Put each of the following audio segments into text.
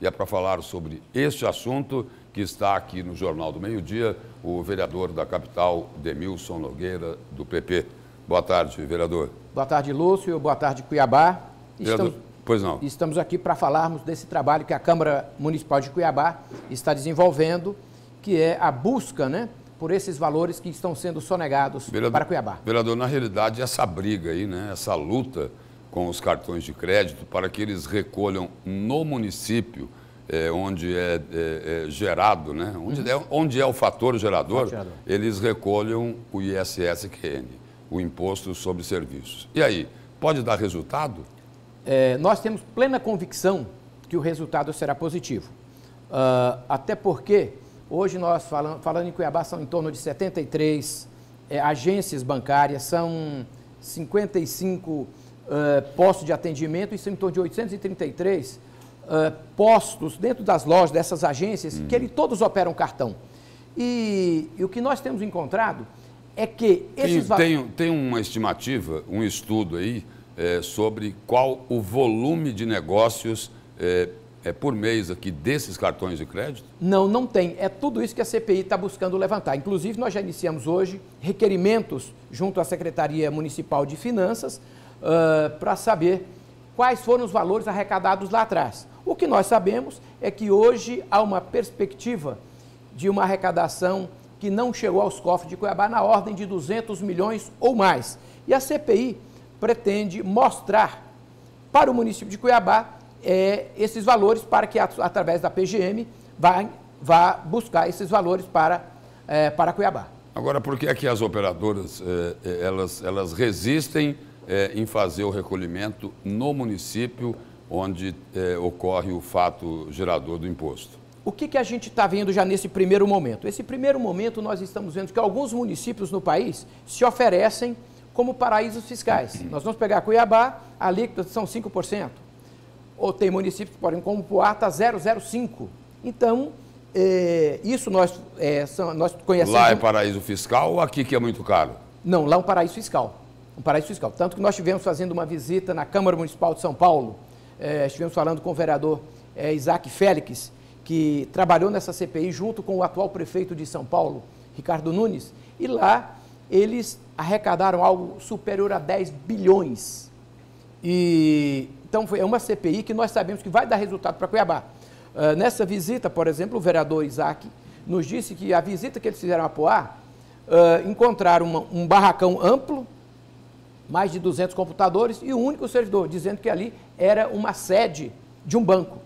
E é para falar sobre este assunto que está aqui no Jornal do Meio Dia, o vereador da capital, Demilson Nogueira, do PP. Boa tarde, vereador. Boa tarde, Lúcio. Boa tarde, Cuiabá. Vereador, Estamos, pois não. estamos aqui para falarmos desse trabalho que a Câmara Municipal de Cuiabá está desenvolvendo, que é a busca né, por esses valores que estão sendo sonegados Vereador, para Cuiabá. Vereador, na realidade, essa briga aí, né, essa luta com os cartões de crédito para que eles recolham no município é, onde é, é, é, gerado, né, onde, é, onde é o fator gerador, eles recolham o ISSQN, o Imposto sobre Serviços. E aí, pode dar resultado? É, nós temos plena convicção que o resultado será positivo. Ah, até porque hoje nós falando, falando em Cuiabá são em torno de 73 é, agências bancárias, são 55 eh, postos de atendimento e são em torno de 833 eh, postos dentro das lojas dessas agências que ele, todos operam cartão. E, e o que nós temos encontrado é que Tem, esses va- tem, tem uma estimativa, um estudo aí é, sobre qual o volume de negócios é, é por mês aqui desses cartões de crédito? Não, não tem. É tudo isso que a CPI está buscando levantar. Inclusive, nós já iniciamos hoje requerimentos junto à Secretaria Municipal de Finanças para saber quais foram os valores arrecadados lá atrás. O que nós sabemos é que hoje há uma perspectiva de uma arrecadação que não chegou aos cofres de Cuiabá na ordem de 200 milhões ou mais. E a CPI pretende mostrar para o município de Cuiabá é, esses valores para que, at- através da PGM, vá, vá buscar esses valores para, é, para Cuiabá. Agora, por que é que as operadoras é, é, elas, elas resistem é, em fazer o recolhimento no município onde é, ocorre o fato gerador do imposto? O que, que a gente está vendo já nesse primeiro momento? Esse primeiro momento nós estamos vendo que alguns municípios no país se oferecem como paraísos fiscais. Nós vamos pegar Cuiabá, a alíquota são 5%. Ou tem municípios, por exemplo, como Poata, 0,05%. Então, eh, isso nós, eh, são- nós conhecemos... Lá é paraíso fiscal ou aqui que é muito caro? Não, lá é um paraíso fiscal. Um paraíso fiscal. Tanto que nós estivemos fazendo uma visita na Câmara Municipal de São Paulo, eh, estivemos falando com o vereador eh, Isaac Félix, que trabalhou nessa CPI junto com o atual prefeito de São Paulo, Ricardo Nunes, e lá eles arrecadaram algo superior a 10 bilhões. E, então, foi, é uma CPI que nós sabemos que vai dar resultado para Cuiabá. Ah, nessa visita, por exemplo, o vereador Isaac nos disse que a visita que eles fizeram a Poá, ah, encontraram uma- um barracão amplo, mais de 200 computadores e um único servidor, dizendo que ali era uma sede de um banco.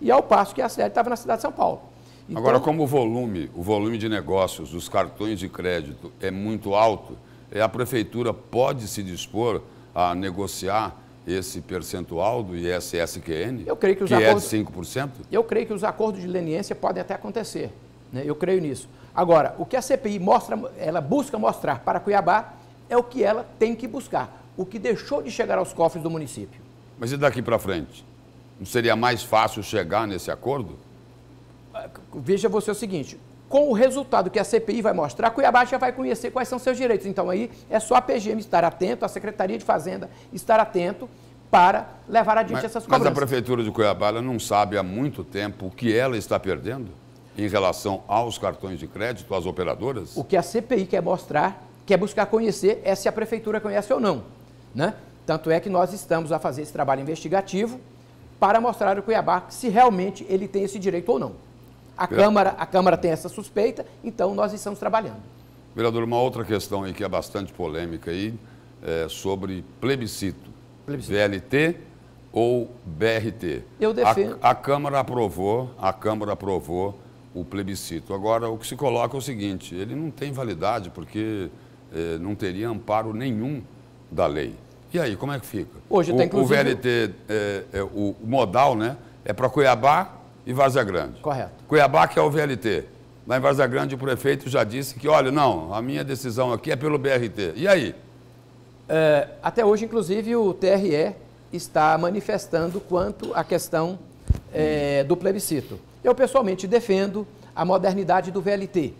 E ao passo que a sede estava na cidade de São Paulo. Então, Agora, como o volume, o volume de negócios dos cartões de crédito é muito alto, é, a prefeitura pode se dispor a negociar esse percentual do ISSQN, Eu creio que os é de acordos- 5%? Eu creio que os acordos de leniência podem até acontecer. né? Eu creio nisso. Agora, o que a CPI mostra, ela busca mostrar para Cuiabá é o que ela tem que buscar, o que deixou de chegar aos cofres do município. Mas e daqui para frente? Não seria mais fácil chegar nesse acordo? Veja você o seguinte: com o resultado que a CPI vai mostrar, Cuiabá já vai conhecer quais são seus direitos. Então aí é só a PGM estar atento, a Secretaria de Fazenda estar atento para levar adiante Mas, essas mas a cobranças. prefeitura de Cuiabá não sabe há muito tempo o que ela está perdendo em relação aos cartões de crédito, às operadoras? O que a CPI quer mostrar, quer buscar conhecer, é se a prefeitura conhece ou não. Né? Tanto é que nós estamos a fazer esse trabalho investigativo para mostrar ao Cuiabá se realmente ele tem esse direito ou não. A, É. Câmara, a Câmara tem essa suspeita, então nós estamos trabalhando. Vereador, uma outra questão aí que é bastante polêmica aí é sobre plebiscito. Plebiscito. VLT ou BRT? Eu defendo- A, a Câmara aprovou, a Câmara aprovou o plebiscito. Agora, o que se coloca é o seguinte, ele não tem validade porque eh, não teria amparo nenhum da lei. E aí, como é que fica? Hoje o, o inclusive- VLT, é, é, o, o modal, né, é para Cuiabá e Várzea Grande. Correto. Cuiabá que é o VLT. Lá em Várzea Grande o prefeito já disse que, olha, não, a minha decisão aqui é pelo BRT. E aí? É, até hoje, inclusive, o TRE está manifestando quanto à questão é, do plebiscito. Eu, pessoalmente, defendo a modernidade do VLT.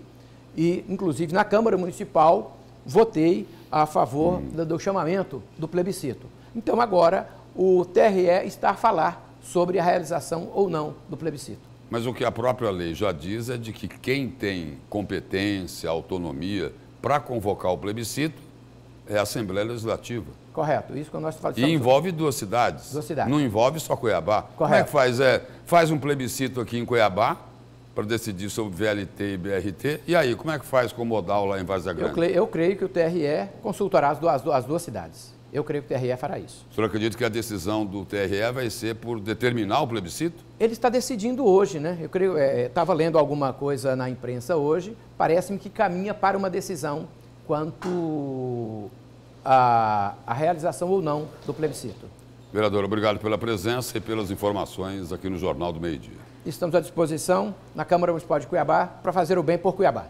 E, inclusive, na Câmara Municipal, votei a favor do, do chamamento do plebiscito. Então, agora, o TRE está a falar sobre a realização ou não do plebiscito. Mas o que a própria lei já diz é de que quem tem competência, autonomia para convocar o plebiscito é a Assembleia Legislativa. Correto, isso que nós falamos. E envolve duas cidades. Duas cidades. Não envolve só Cuiabá. Correto. Como é que faz? É, faz um plebiscito aqui em Cuiabá para decidir sobre VLT e BRT. E aí, como é que faz com o modal lá em Várzea Eu, Grande? cre- eu creio que o TRE consultará as duas, as duas cidades. Eu creio que o TRE fará isso. O senhor acredita que a decisão do TRE vai ser por determinar o plebiscito? Ele está decidindo hoje, né? Eu creio, estava lendo alguma coisa na imprensa hoje, parece-me que caminha para uma decisão quanto à, à realização ou não do plebiscito. Vereador, obrigado pela presença e pelas informações aqui no Jornal do Meio Dia. Estamos à disposição na Câmara Municipal de Cuiabá para fazer o bem por Cuiabá.